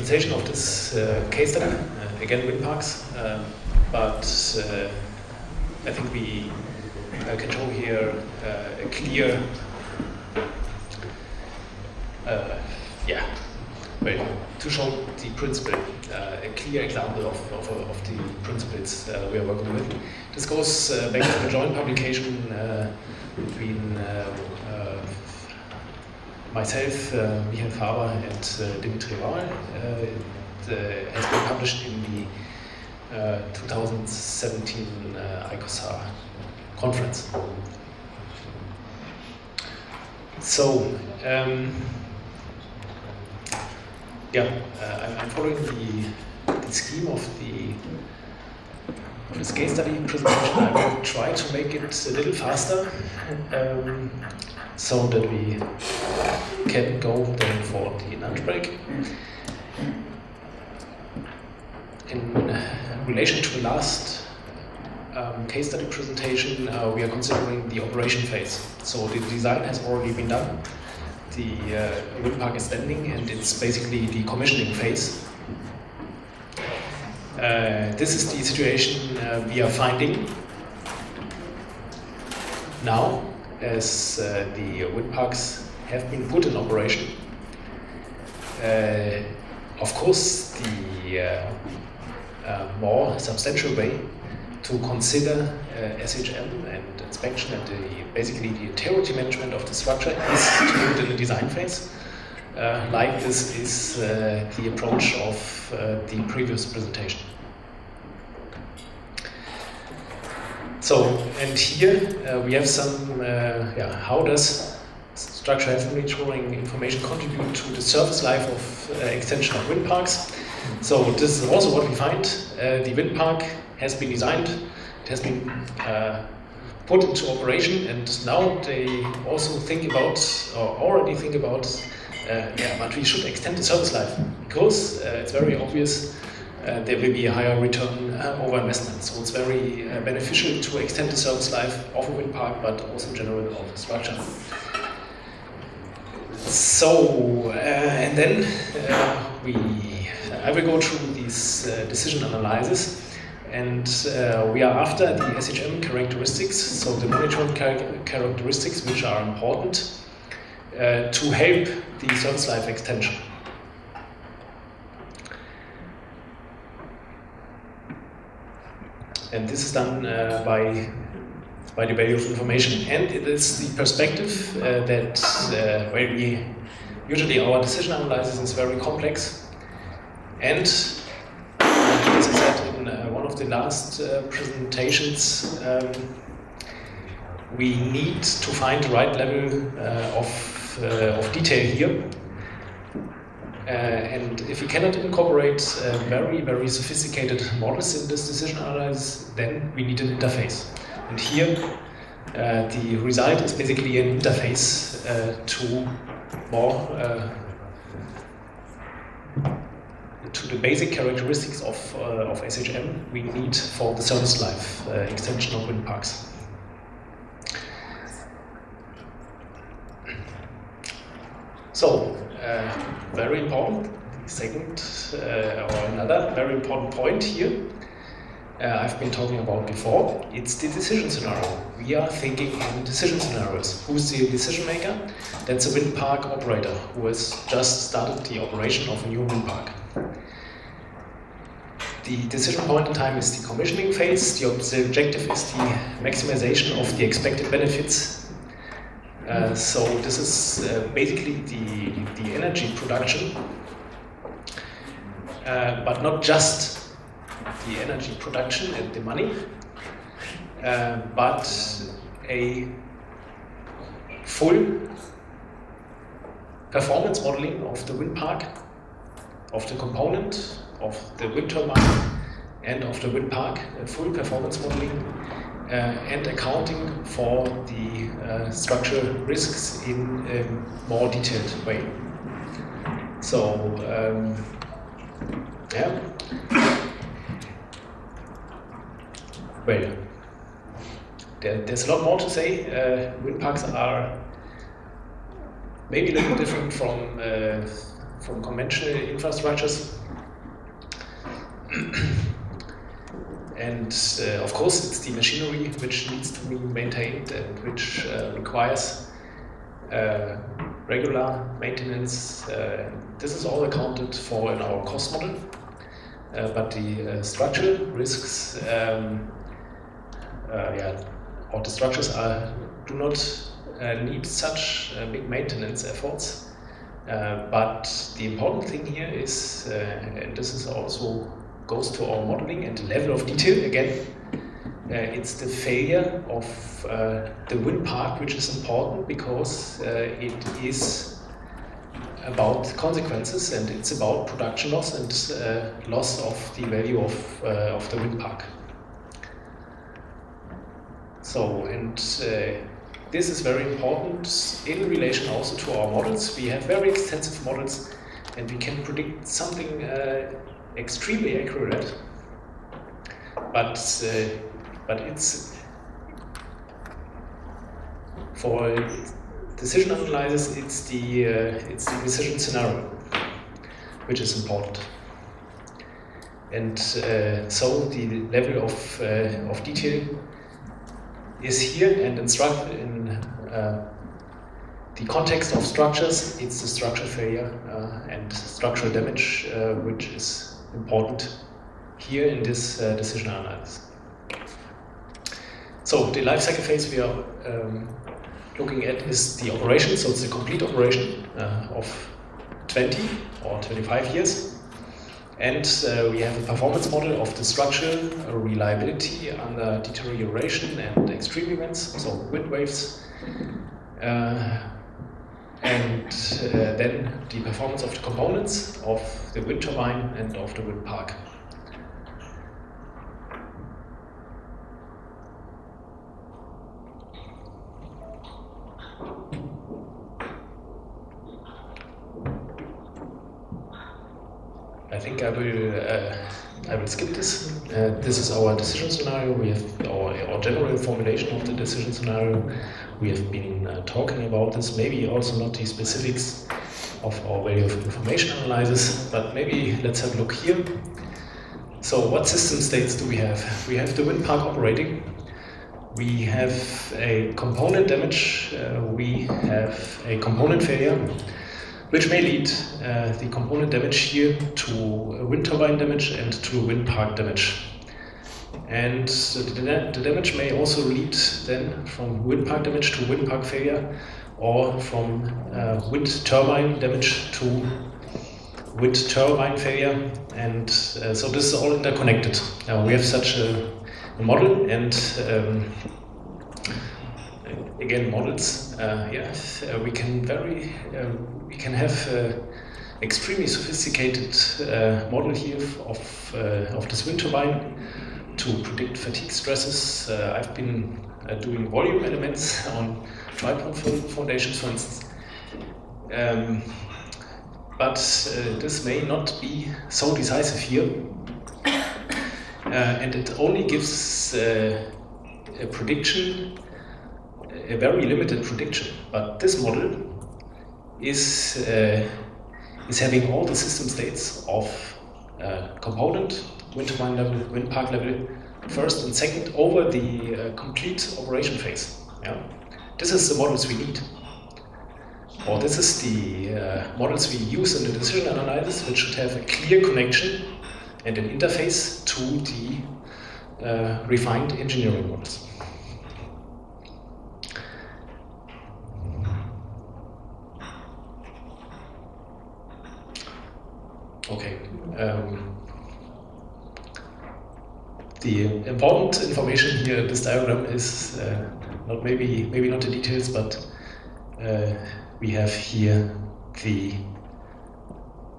presentation of this uh, case study, uh, again wind parks, um, but uh, I think we uh, can show here uh, a clear, yeah, well, to show the principle, a clear example of, of, of the principles we are working with. This goes back to the joint publication between myself, uh, Michael Faber, and uh, Dimitri Val. Uh, it has been published in the 2017 ICOSSAR conference. So, um, yeah, uh, I'm following the, the, scheme of the of this case study presentation. I will try to make it a little faster. Um, so that we can go then for the lunch break. In relation to the last um, case study presentation, uh, we are considering the operation phase. So the design has already been done. The uh, wind park is standing and it's basically the commissioning phase. Uh, this is the situation uh, we are finding now as uh, the wind parks have been put in operation. Uh, of course, the uh, more substantial way to consider SHM and inspection and the, basically the integrity management of the structure is to do it in the design phase. Uh, like this is uh, the approach of uh, the previous presentation. So, and here uh, we have some, uh, yeah, how does structural health monitoring information contribute to the service life of uh, extension of wind parks? So this is also what we find. Uh, the wind park has been designed, it has been uh, put into operation, and now they also think about, or already think about, uh, yeah, but we should extend the service life because it's very obvious there will be a higher return over investment. So it's very uh, beneficial to extend the service life of a wind park, but also in general of the structure. So, uh, and then uh, we, I will go through these uh, decision analysis. And we are after the SHM characteristics, so the monitoring char characteristics which are important to help the service life extension. And this is done uh, by by the value of information. And it is the perspective uh, that uh, where we usually our decision analysis is very complex. And as I said in uh, one of the last uh, presentations, um, we need to find the right level uh, of, of detail here uh, and if we cannot incorporate uh, very, very sophisticated models in this decision analysis, then we need an interface. And here, uh, the result is basically an interface to more to the basic characteristics of, uh, of SHM we need for the service life uh, extension of wind parks. So, uh, very important. Second uh, or another very important point here uh, I've been talking about before, it's the decision scenario. We are thinking in decision scenarios. Who's the decision maker? That's a wind park operator who has just started the operation of a new wind park. The decision point in time is the commissioning phase. The objective is the maximization of the expected benefits uh, so this is uh, basically the, the energy production, uh, but not just the energy production and the money, uh, but a full performance modeling of the wind park, of the component, of the wind turbine, and of the wind park, a full performance modeling and accounting for the uh, structural risks in a more detailed way. So, um, yeah. Well, there, there's a lot more to say. Uh, wind parks are maybe a little different from from conventional infrastructures. and uh, of course, it's the machinery which needs to be maintained and which uh, requires uh, regular maintenance. Uh, this is all accounted for in our cost model. Uh, but the structural risks, um, yeah, or the structures are, do not need such big maintenance efforts. but the important thing here is, and this is also goes to our modeling and the level of detail again. Uh, it's the failure of uh, the wind park which is important because uh, it is about consequences and it's about production loss and uh, loss of the value of, uh, of the wind park. So, and uh, this is very important in relation also to our models. We have very extensive models and we can predict something extremely accurate, but but it's for decision analysis. It's the uh, it's the decision scenario which is important, and uh, so the level of uh, of detail is here and instruct in uh, the context of structures. It's the structure failure uh, and structural damage uh, which is important here in this decision analysis. So the life cycle phase we are um, looking at is the operation. So it's the complete operation uh, of 20 or 25 years. And uh, we have a performance model of the structure, reliability under deterioration and extreme events, so wind waves. Uh, and uh, then the performance of the components of the wind turbine and of the wind park. I think I will uh, I will skip this. Uh, this is our decision scenario. We have general formulation of the decision scenario. We have been uh, talking about this. Maybe also not the specifics of our value of information analysis, but maybe let's have a look here. So what system states do we have? We have the wind park operating. We have a component damage. Uh, we have a component failure which may lead uh, the component damage here to wind turbine damage and to wind park damage. And the, the damage may also lead then from wind park damage to wind park failure or from uh, wind turbine damage to wind turbine failure. And uh, so this is all interconnected. Now we have such a, a model and um, again models. Uh, yeah, uh, we can very uh, we can have extremely sophisticated model here of of this wind turbine to predict fatigue stresses. I've been doing volume elements on tripod foundations, for instance. Um, but uh, this may not be so decisive here. Uh, and it only gives uh, a prediction a very limited prediction. But this model is, uh, is having all the system states of uh, component, wind turbine level, wind park level, first and second over the uh, complete operation phase. Yeah? This is the models we need. Or this is the uh, models we use in the decision analysis, which should have a clear connection and an interface to the uh, refined engineering models. Okay. Um, the important information here in this diagram is uh, not maybe maybe not the details, but uh, we have here the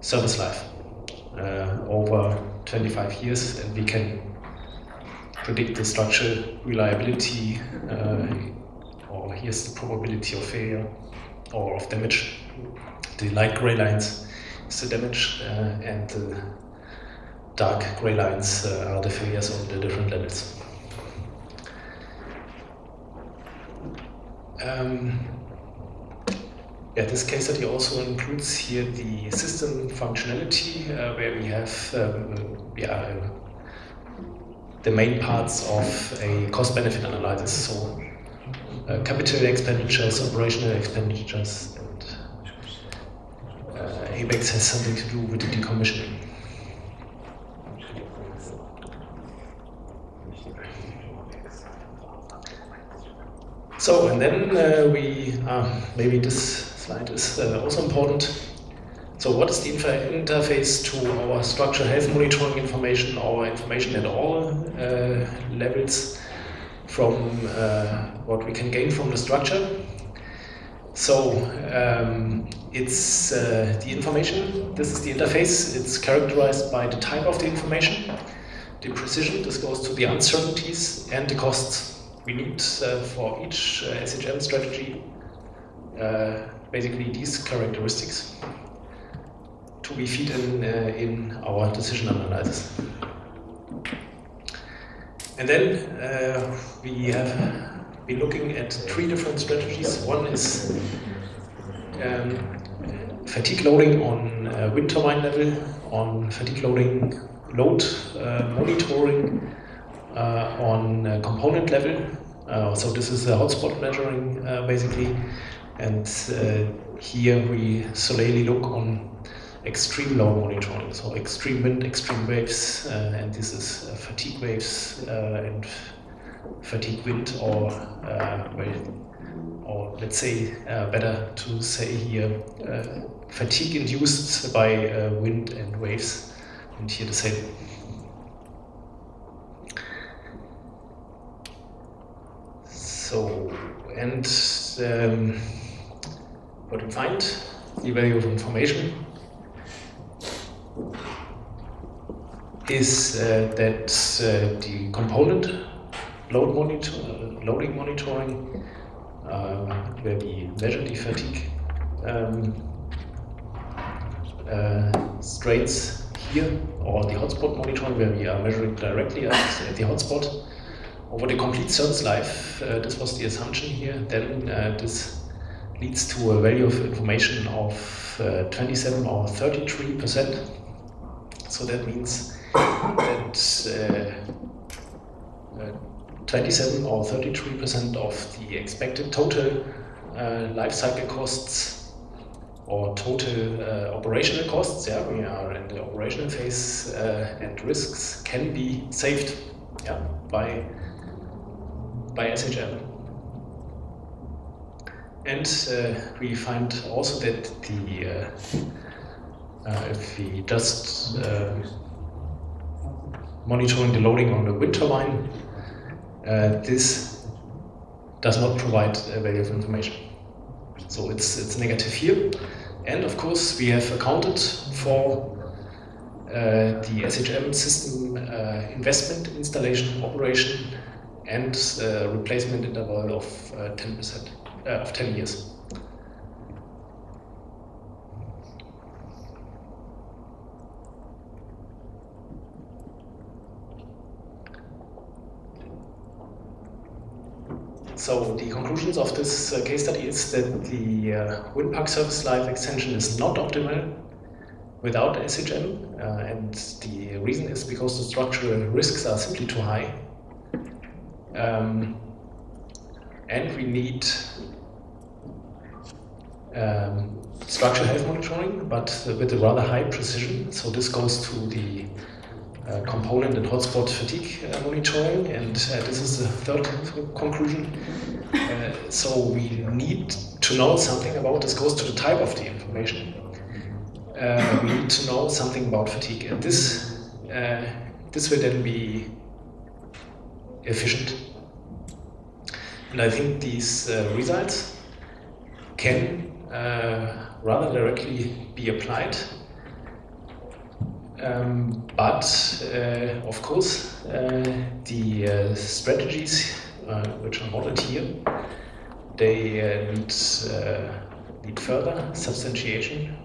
service life uh, over 25 years, and we can predict the structural reliability, uh, or here's the probability of failure or of damage. The light gray lines is the damage, uh, and dark gray lines uh, are the failures on the different levels. Um, yeah, this case study also includes here the system functionality uh, where we have um, yeah, the main parts of a cost benefit analysis. So uh, capital expenditures, operational expenditures, and uh, ABEX has something to do with the decommissioning. So, and then uh, we, uh, maybe this slide is uh, also important. So what is the interface to our structural health monitoring information, our information at all uh, levels from uh, what we can gain from the structure? So um, it's uh, the information, this is the interface, it's characterized by the type of the information, the precision, this goes to the uncertainties and the costs we need uh, for each uh, SHM strategy uh, basically these characteristics to be feed in, in our decision analysis. And then we have been looking at three different strategies. One is um, fatigue loading on uh, wind turbine level, on fatigue loading load uh, monitoring, on component level. Uh, so this is a hotspot measuring uh, basically, and here we solely look on extreme load monitoring, so extreme wind, extreme waves, uh, and this is uh, fatigue waves uh, and fatigue wind, or well, or let's say better to say here fatigue induced by wind and waves, and here the same. So, and um, what we find, the value of information, is uh, that uh, the component load monitor, loading monitoring, uh, where we measure the fatigue um, uh, strains here, or the hotspot monitoring, where we are measuring directly at, at the hotspot, over the complete service life, uh, this was the assumption here, then uh, this leads to a value of information of uh, 27 or 33 percent. So that means that uh, uh, 27 or 33 percent of the expected total uh, life cycle costs or total operational costs, yeah, we are in the operational phase, and risks can be saved yeah, by by SHM. And uh, we find also that the uh, uh, if we just uh, monitoring the loading on the wind turbine, uh, this does not provide a value of information. So it's it's negative here, and of course we have accounted for uh, the SHM system investment, installation, operation, and uh, replacement interval of 10% uh, uh, of 10 years. So the conclusions of this uh, case study is that the uh, wind park service life extension is not optimal without SHM, uh, and the reason is because the structural risks are simply too high um, and we need um, structural health monitoring, but with a rather high precision. So this goes to the uh, component and hotspot fatigue uh, monitoring, and uh, this is the third conclusion. Uh, so we need to know something about this. Goes to the type of the information. Uh, we need to know something about fatigue, and this uh, this will then be efficient. And I think these uh, results can uh, rather directly be applied. Um, but uh, of course, uh, the uh, strategies uh, which are modeled here, they need, need further substantiation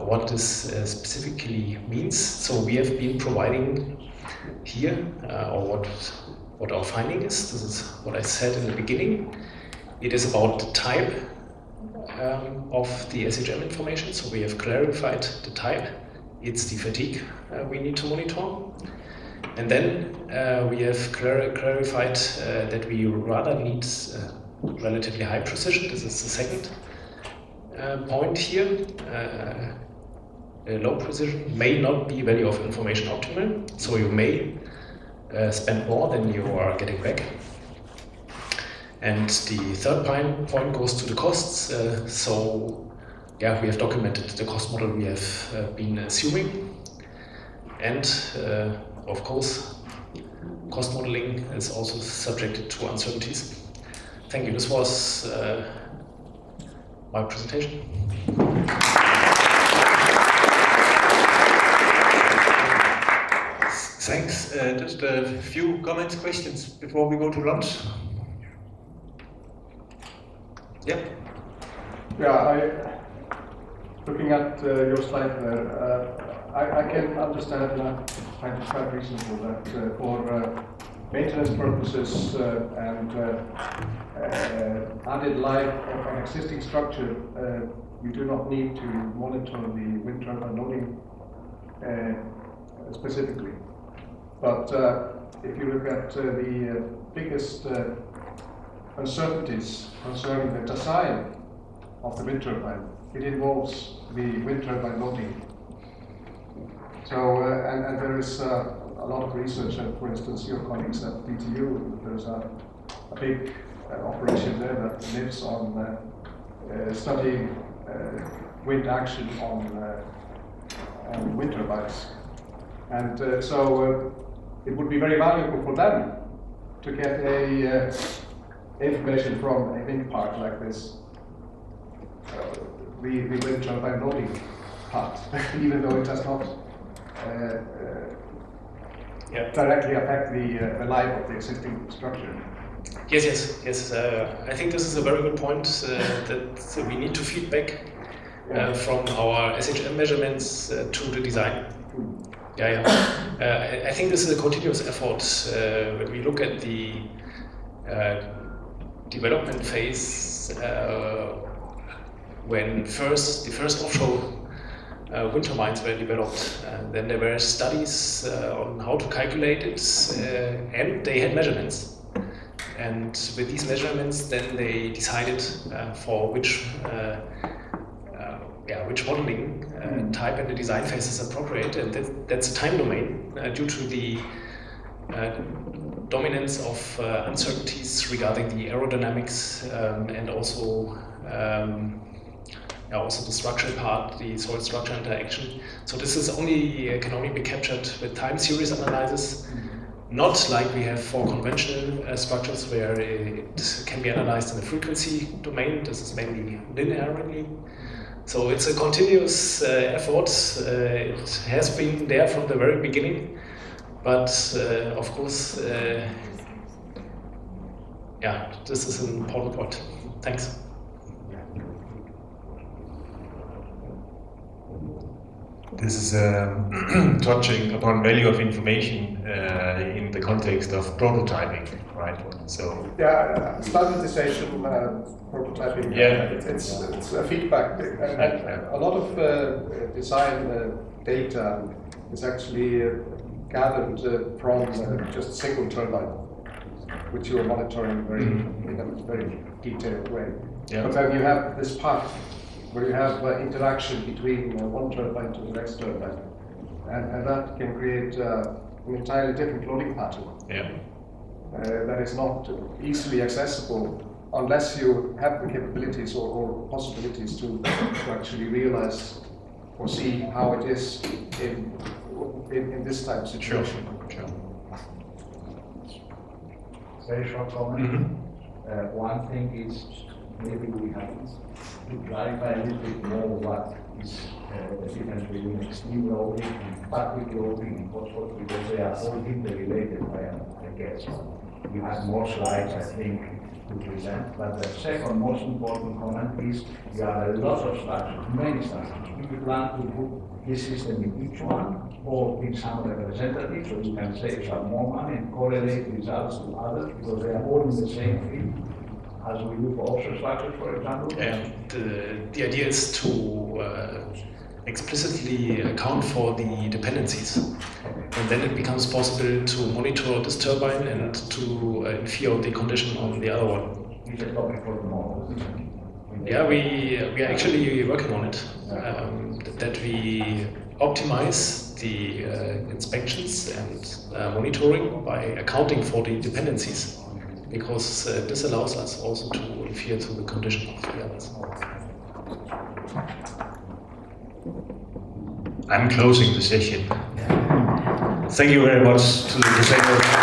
what this specifically means. So we have been providing here, or what what our finding is. This is what I said in the beginning. It is about the type um, of the SHM information. So we have clarified the type. It's the fatigue uh, we need to monitor. And then uh, we have clar clarified uh, that we rather need uh, relatively high precision. This is the second uh, point here. low precision may not be value of information optimal, so you may spend more than you are getting back. And the third point goes to the costs. Uh, so, yeah, we have documented the cost model we have uh, been assuming. And, uh, of course, cost modeling is also subjected to uncertainties. Thank you. This was uh, my presentation. Thanks. Uh, just a few comments, questions before we go to lunch. Yeah. Yeah, I, looking at uh, your slide there, uh, I, I, can understand that quite, quite reasonable that uh, for uh, maintenance purposes uh, and uh, added life of an existing structure, you do not need to monitor the wind turbine loading specifically. But if you look at the biggest uncertainties concerning the design of the wind turbine. It involves the wind turbine loading. So, uh, and, and, there is uh, a lot of research, and for instance, your colleagues at DTU, there's a, a big uh, operation there that lives on uh, uh, studying uh, wind action on, on wind turbines. And so it would be very valuable for them to get a information from a wind park like this, uh, the, the wind turbine loading part, even though it does not uh, uh, yeah. directly affect the, uh, the life of the existing structure. Yes, yes, yes. Uh, I think this is a very good point uh, that we need to feedback yeah. from our SHM measurements to the design. Hmm. Yeah, yeah. I think this is a continuous effort. when we look at the development phase uh, when first the first offshore uh, wind turbines were developed. And then there were studies uh, on how to calculate it, uh, and they had measurements. And with these measurements, then they decided uh, for which uh, yeah, which modeling type and the design phase is appropriate, and that, that's a time domain due to the dominance of uh, uncertainties regarding the aerodynamics um, and also um, yeah, also the structural part, the soil structure interaction. So this is only uh, can only be captured with time series analysis, not like we have for conventional uh, structures where it can be analyzed in the frequency domain. This is mainly linearly. So it's a continuous uh, effort. Uh, it has been there from the very beginning. But uh, of course, yeah, this is an important point. Thanks. This is um, touching upon value of information uh, in the context of prototyping, right? So yeah, uh, standardization, uh, prototyping. Yeah, it's, it's, it's a feedback, and, and a lot of uh, design uh, data is actually gathered uh, from uh, just a single turbine, which you are monitoring very mm-hmm. in a very detailed way. Yeah. But then you have this part where you have uh, interaction between uh, one turbine to the next turbine, and, and that can create uh, an entirely different loading pattern. Yeah. Uh, that is not easily accessible unless you have the capabilities or, or possibilities to, to actually realize or see how it is in in, in this type of situation. Sure. Very short comment. Mm -hmm. uh, one thing is maybe we have to clarify a little bit more what is uh, the difference between extreme loading and fatigue loading and hotspot because they are all interrelated, I, I guess. You have more slides, I think, to present. But the second most important comment is you have a lot of structures, many structures. If you plan to put this system in each one, or in some representatives, so you can save some more money and correlate results to others because they are all in the same field. as we do for offshore structures, for example? And uh, the idea is to uh, explicitly account for the dependencies. And then it becomes possible to monitor this turbine and to uh, infer the condition on the other one. It's a topic. Yeah, we, we are actually working on it. Um, that we optimize the uh, inspections and uh, monitoring by accounting for the dependencies, because uh, this allows us also to infer to the condition of the others. I'm closing the session. Thank you very much to the.